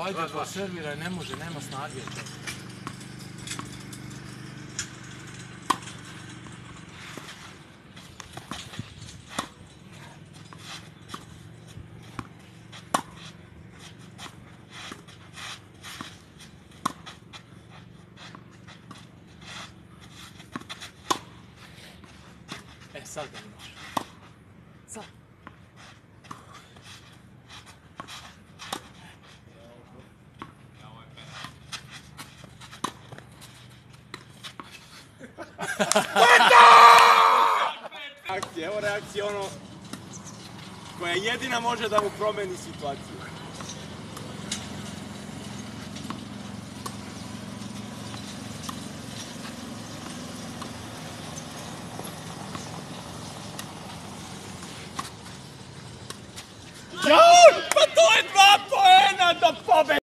Ajde, pa serviraj, ne može, nema snage. E, sad ga imaš. Akcija, evo reakcija ono koja jedina može da mu promeni situaciju.